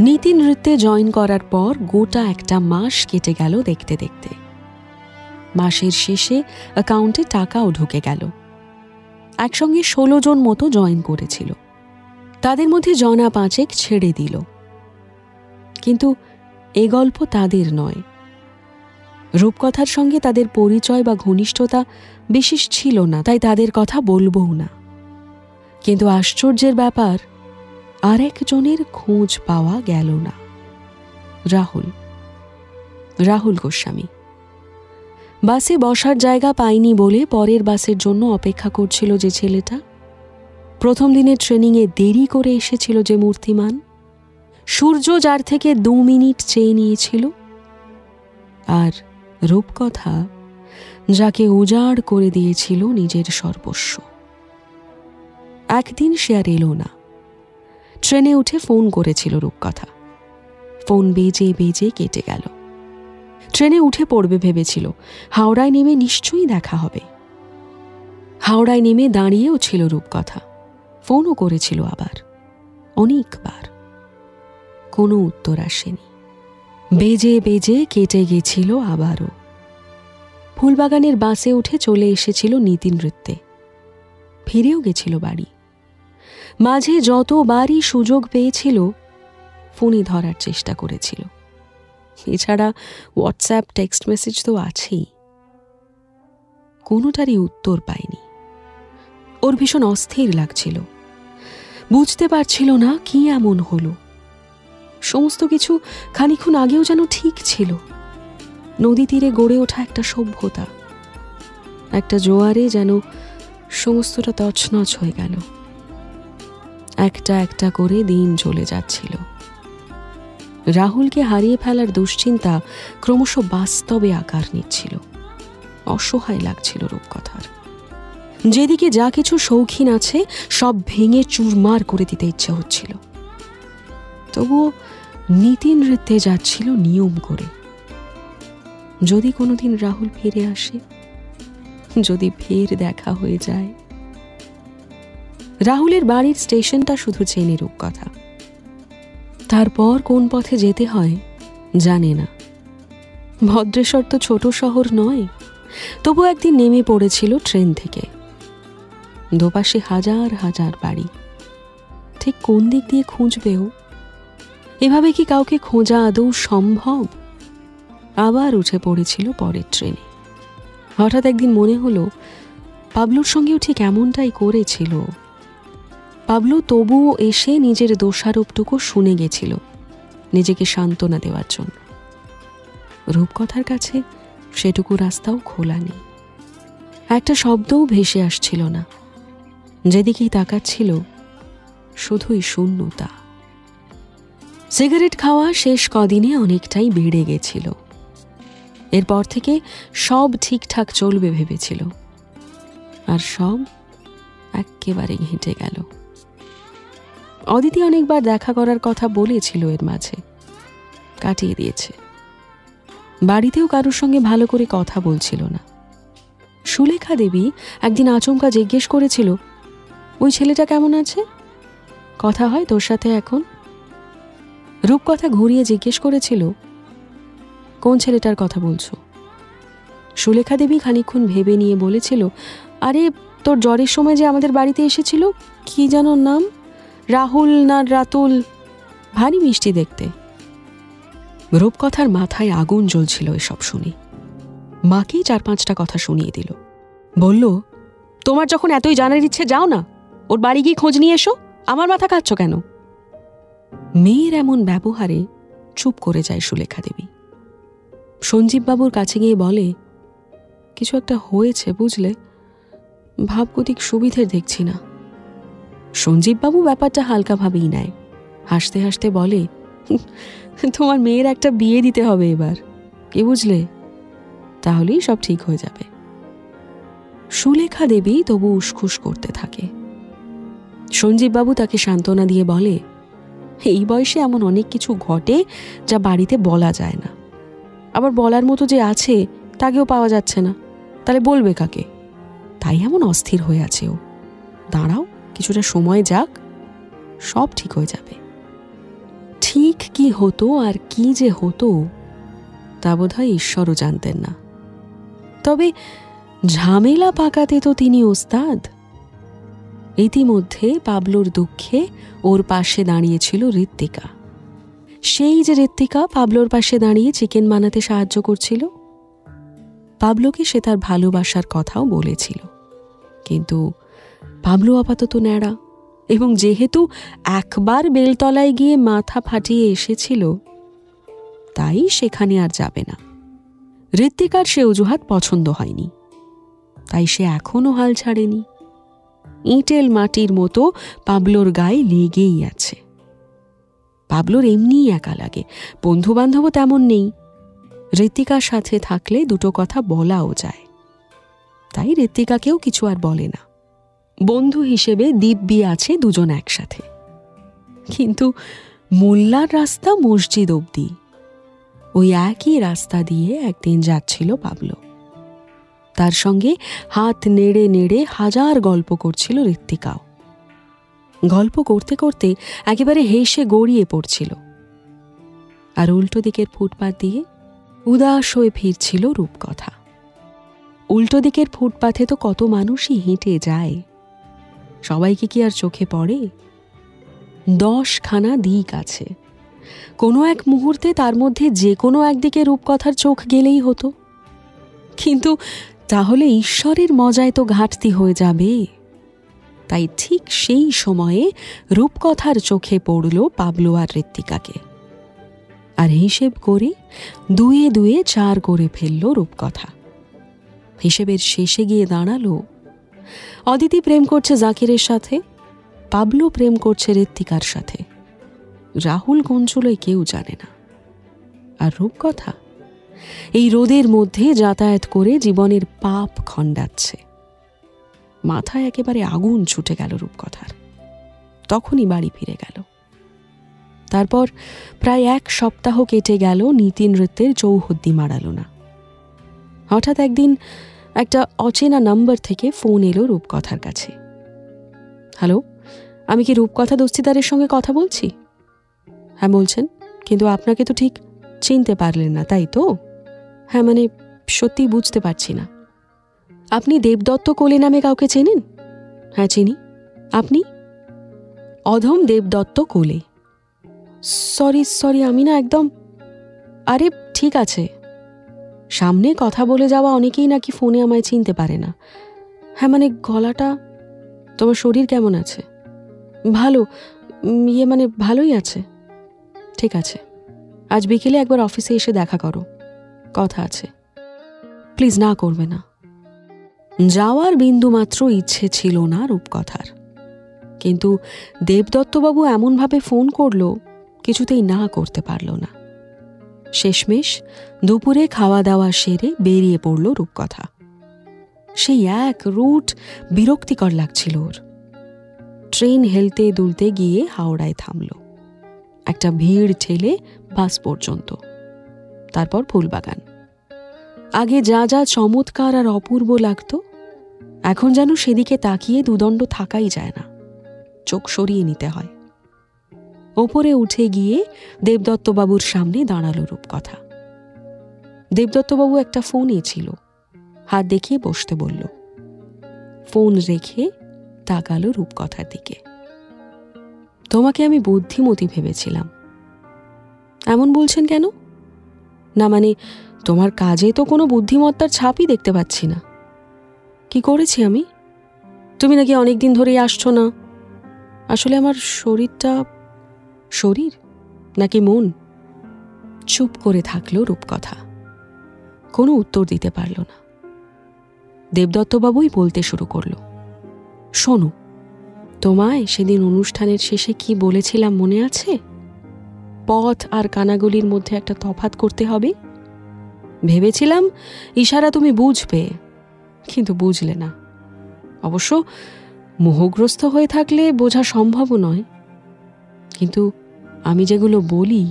নীতি নৃত্যে জয়েন করার পর গোটা একটা মাস কেটে গেল দেখতে দেখতে। মাসের শেষে অ্যাকাউন্টে টাকাও ঢুকে গেল। একসঙ্গে ষোলো জন মতো জয়েন করেছিল। তাদের মধ্যে জনা পাঁচেক ছেড়ে দিল। কিন্তু এ গল্প তাদের নয়। রূপকথার সঙ্গে তাদের পরিচয় বা ঘনিষ্ঠতা বিশেষ ছিল না, তাই তাদের কথা বলবও না। কিন্তু আশ্চর্যের ব্যাপার আর একজনের খোঁজ পাওয়া গেল না। রাহুল। রাহুল গোস্বামী। বাসে বসার জায়গা পায়নি বলে পরের বাসের জন্য অপেক্ষা করছিল যে ছেলেটা। প্রথম দিনের ট্রেনিংয়ে দেরি করে এসেছিল যে মূর্তিমান। সূর্য যার থেকে দু মিনিট চেয়ে নিয়েছিল। আর রূপকথা যাকে উজাড় করে দিয়েছিল নিজের সর্বস্ব। একদিন সে আর এলো না। ট্রেনে উঠে ফোন করেছিল রূপকথা। ফোন বেজে বেজে কেটে গেল। ট্রেনে উঠে পড়বে ভেবেছিল, হাওড়ায় নেমে নিশ্চয়ই দেখা হবে। হাওড়ায় নেমে দাঁড়িয়েও ছিল রূপকথা। ফোনও করেছিল আবার, অনেকবার। কোনো উত্তর আসেনি। বেজে বেজে কেটে গেছিল আবারও। ফুলবাগানের বাসে উঠে চলে এসেছিল নীতি নৃত্যে। ফিরেও গেছিল বাড়ি। মাঝে যতবারই সুযোগ পেয়েছিল, ফোনে ধরার চেষ্টা করেছিল। এছাড়া হোয়াটসঅ্যাপ টেক্সট মেসেজ তো আছেই। কোনোটারই উত্তর পায়নি। ওর ভীষণ অস্থির লাগছিল। বুঝতে পারছিল না কি এমন হলো। সমস্ত কিছু খানিক্ষণ আগেও যেন ঠিক ছিল। নদী তীরে গড়ে ওঠা একটা সভ্যতা। একটা জোয়ারে যেন সমস্তটা তছনছ হয়ে গেল। একটা একটা করে দিন চলে যাচ্ছিল। রাহুলকে হারিয়ে ফেলার দুশ্চিন্তা ক্রমশ বাস্তবে আকার নিচ্ছিল। অসহায় লাগছিল রূপকথার। যেদিকে যা কিছু শৌখিন আছে, সব ভেঙে চুরমার করে দিতে ইচ্ছে হচ্ছিল। তবুও নীতি নৃত্যে যাচ্ছিল নিয়ম করে। যদি কোনোদিন রাহুল ফিরে আসে, যদি ফের দেখা হয়ে যায় রাহুলের বাড়ির স্টেশনটা শুধু চেনে রূপকথা তারপর কোন পথে যেতে হয়, জানে না। ভদ্রেশ্বর তো ছোট শহর নয়, তবু একদিন নেমে পড়েছিল ট্রেন থেকে। দোপাশে হাজার হাজার বাড়ি। ঠিক কোন দিক দিয়ে খুঁজবেও? এভাবে কি কাউকে খোঁজা আদৌ সম্ভব? আবার উঠে পড়েছিল পরের ট্রেনে। হঠাৎ একদিন মনে হলো, পাবলুর সঙ্গেও ঠিক এমনটাই করেছিল। পাবলু, তবুও এসে নিজের দোষারোপটুকু শুনে গেছিল, নিজেকে সান্ত্বনা দেওয়ার জন্য। রূপকথার কাছে সেটুকু রাস্তাও খোলা নেই। একটা শব্দও ভেসে আসছিল না। যেদিকেই তাকাচ্ছিল, শুধুই শূন্যতা। সিগারেট খাওয়া শেষ কদিনে অনেকটাই বেড়ে গেছিল। এরপর থেকে সব ঠিকঠাক চলবে ভেবেছিল। আর সব একেবারে হেঁটে গেল। অদিতি অনেকবার দেখা করার কথা বলেছিল এর মাঝে। কাটিয়ে দিয়েছে। বাড়িতেও কারোর সঙ্গে ভালো করে কথা বলছিল না। সুলেখা দেবী একদিন আচমকা জিজ্ঞেস করেছিল, ওই ছেলেটা কেমন আছে? কথা হয় তোর সাথে এখন? রূপকথা ঘুরিয়ে জিজ্ঞেস করেছিল, কোন ছেলেটার কথা বলছো? সুলেখা দেবী খানিক্ষণ ভেবে নিয়ে বলেছিল, আরে, তোর জ্বরের সময় যে আমাদের বাড়িতে এসেছিল, কি যেন নাম? রাহুল না রাতুল? ভারী মিষ্টি দেখতে। রূপকথার মাথায় আগুন জ্বলছিল এসব শুনে। মাকেই চার পাঁচটা কথা শুনিয়ে দিল। বলল, তোমার যখন এতই জানার ইচ্ছে, যাও না। ওর বাড়ি গিয়ে খোঁজ নিয়ে এসো। আমার মাথা খাচ্ছ কেন? মেয়ের এমন ব্যবহারে চুপ করে যায় সুলেখা দেবী। সঞ্জীববাবুর কাছে গিয়ে বলে, কিছু একটা হয়েছে বুঝলে? ভাবগতিক সুবিধের দেখছি না। সঞ্জীববাবু ব্যাপারটা হালকাভাবেই নেয়। হাসতে হাসতে বলে তোমার মেয়ের একটা বিয়ে দিতে হবে এবার। কে বুঝলে? তাহলেই সব ঠিক হয়ে যাবে। সুলেখা দেবী তবু উসখুস করতে থাকে। সঞ্জীববাবু তাকে সান্ত্বনা দিয়ে বলে, এই বয়সে এমন অনেক কিছু ঘটে যা বাড়িতে বলা যায় না। আবার বলার মতো যে আছে, তাকেও পাওয়া যাচ্ছে না। তাহলে বলবে কাকে? তাই এমন অস্থির হয়ে আছে ও। দাঁড়াও কিছুটা সময় যাক, সব ঠিক হয়ে যাবে। ঠিক কি হতো আর কি যে হতো, তা বোধহয় ঈশ্বরও জানতেন না। তবে ঝামেলা পাকাতে তো তিনি ওস্তাদ। ইতিমধ্যে পাবলোর দুঃখে ওর পাশে দাঁড়িয়েছিল ঋত্বিকা। সেই যে ঋত্বিকা পাবলোর পাশে দাঁড়িয়ে চিকেন বানাতে সাহায্য করছিল, পাবলোকে সে তার ভালোবাসার কথাও বলেছিল। কিন্তু পাবলো আপাতত ন্যাড়া এবং যেহেতু একবার বেলতলায় গিয়ে মাথা ফাটিয়ে এসেছিল, তাই সেখানে আর যাবে না। ঋত্বিকার সে অজুহাত পছন্দ হয়নি, তাই সে এখনও হাল ছাড়েনি। ইঁটেল মাটির মতো পাবলোর গায়ে লেগেই আছে। পাবলোর এমনিই একা লাগে বন্ধু বান্ধবও তেমন নেই। ঋত্বিকার সাথে থাকলে দুটো কথা বলাও যায়, তাই ঋত্বিকাকেও কিছু আর বলে না। বন্ধু হিসেবে দিব্যি আছে দুজন একসাথে। কিন্তু মোল্লার রাস্তা মসজিদ অবধি। ওই একই রাস্তা দিয়ে একদিন যাচ্ছিল পাবলো। তার সঙ্গে হাত নেড়ে নেড়ে হাজার গল্প করছিল ঋত্বিকাও। গল্প করতে করতে একেবারে হেসে গড়িয়ে পড়ছিল। আর উল্টো দিকের ফুটপাত দিয়ে উদাস হয়ে ফিরছিল রূপকথা। উল্টো দিকের ফুটপাথে তো কত মানুষই হেঁটে যায়। সবাইকে কি আর চোখে পড়ে? দশখানা দিক আছে। কোনো এক মুহূর্তে তার মধ্যে যে কোনো একদিকে রূপকথার চোখ গেলেই হতো। কিন্তু তাহলে ঈশ্বরের মজায় তো ঘাটতি হয়ে যাবে। তাই ঠিক সেই সময়ে রূপকথার চোখে পড়ল পাবলো আর ঋত্বিকাকে। আর হিসেব করে দুয়ে দুয়ে চার করে ফেলল রূপকথা। হিসেবের শেষে গিয়ে দাঁড়াল অদিতি প্রেম করছে জাকিরের সাথে, পাবলো প্রেম করছে ঋত্বিকার সাথে। রাহুল গঞ্জুলোয় কেউ জানে না। আর রূপকথা? এই রোদের মধ্যে যাতায়াত করে জীবনের পাপ খণ্ডাচ্ছে। মাথায় একেবারে আগুন ছুটে গেল রূপকথার। তখনই বাড়ি ফিরে গেল। তারপর প্রায় এক সপ্তাহ কেটে গেল নীতি নৃত্যের চৌহদ্দি মারালো না। হঠাৎ একদিন একটা অচেনা নাম্বার থেকে ফোন এলো রূপকথার কাছে। হ্যালো, আমি কি রূপকথা দস্তিদারের সঙ্গে কথা বলছি? হ্যাঁ বলছেন, কিন্তু আপনাকে তো ঠিক চিনতে পারলেন না, তাই তো? হ্যাঁ মানে সত্যি বুঝতে পারছি না। আপনি দেবদত্ত কোলে নামে কাউকে চেনেন? হ্যাঁ চিনি। আপনি? অধম দেবদত্ত কোলে। সরি সরি, আমি না একদম আরে, ঠিক আছে। সামনে কথা বলে যাওয়া অনেকেই নাকি ফোনে আমায় চিনতে পারে না। হ্যাঁ মানে গলাটা, তোমার শরীর কেমন আছে? ভালো ইয়ে মানে ভালোই আছে। ঠিক আছে, আজ বিকেলে একবার অফিসে এসে দেখা করো, কথা আছে। প্লিজ না করবে না। যাওয়ার বিন্দু মাত্র ইচ্ছে ছিল না রূপকথার। কিন্তু দেবদত্তবাবু এমনভাবে ফোন করল, কিছুতেই না করতে পারল না। শেষমেশ দুপুরে খাওয়া দাওয়া সেরে বেরিয়ে পড়ল রূপকথা। সেই এক রুট বিরক্তিকর লাগছিল ওর। ট্রেন হেলতে দুলতে গিয়ে হাওড়ায় থামল। একটা ভিড় ঠেলে বাস পর্যন্ত। তারপর ফুলবাগান। আগে যা যা চমৎকার আর অপূর্ব লাগত, এখন যেন সেদিকে তাকিয়ে দুদণ্ড থাকাই যায় না। চোখ সরিয়ে নিতে হয়। ওপরে উঠে গিয়ে দেবদত্তবাবুর সামনে দাঁড়াল রূপকথা। দেবদত্তবাবু একটা ফোনে ছিল। হাত দেখিয়ে বসতে বলল। ফোন রেখে তাকালো রূপকথার দিকে। তোমাকে আমি বুদ্ধিমতী ভেবেছিলাম। এমন বলছেন কেন? না মানে তোমার কাজে তো কোনো বুদ্ধিমত্তার ছাপই দেখতে পাচ্ছি না। কি করেছি আমি? তুমি নাকি অনেক দিন ধরেই আসছো না। আসলে আমার শরীরটা শরীর নাকি মন? চুপ করে থাকল রূপকথা। কোনো উত্তর দিতে পারল না। দেবদত্তবাবুই বলতে শুরু করল, শোনো, তোমায় সেদিন অনুষ্ঠানের শেষে কি বলেছিলাম মনে আছে? পথ আর কানাগুলির মধ্যে একটা তফাত করতে হবে? ভেবেছিলাম ইশারা তুমি বুঝবে, কিন্তু বুঝলে না। অবশ্য মোহগ্রস্ত হয়ে থাকলে বোঝা সম্ভবও নয়। কিন্তু আমি যেগুলো বলি,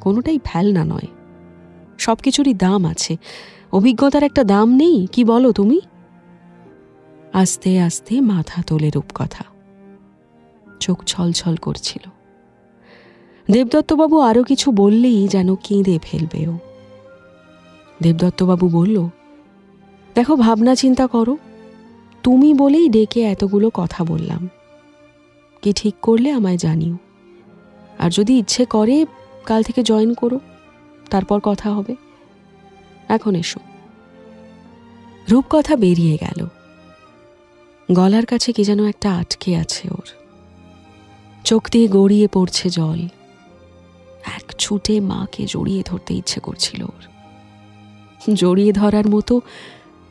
কোনোটাই ফেলনা নয়। সব কিছুরই দাম আছে। অভিজ্ঞতার একটা দাম নেই, কি বলো তুমি? আস্তে আস্তে মাথা তোলে রূপকথা। চোখ ছলছল করছিল। দেবদত্তবাবু আরও কিছু বললেই যেন কেঁদে ফেলবে ও। দেবদত্তবাবু বলল, দেখো, ভাবনা চিন্তা করো। তুমি বলেই ডেকে এতগুলো কথা বললাম। কি ঠিক করলে আমায় জানিও। আর যদি ইচ্ছে করে, কাল থেকে জয়েন করো। তারপর কথা হবে। এখন এসো। রূপকথা বেরিয়ে গেল। গলার কাছে কি যেন একটা আটকে আছে ওর। চোখ দিয়ে গড়িয়ে পড়ছে জল। এক ছুটে মাকে জড়িয়ে ধরতে ইচ্ছে করছিল ওর। জড়িয়ে ধরার মতো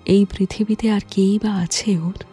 এই পৃথিবীতে আর কেই বা আছে ওর।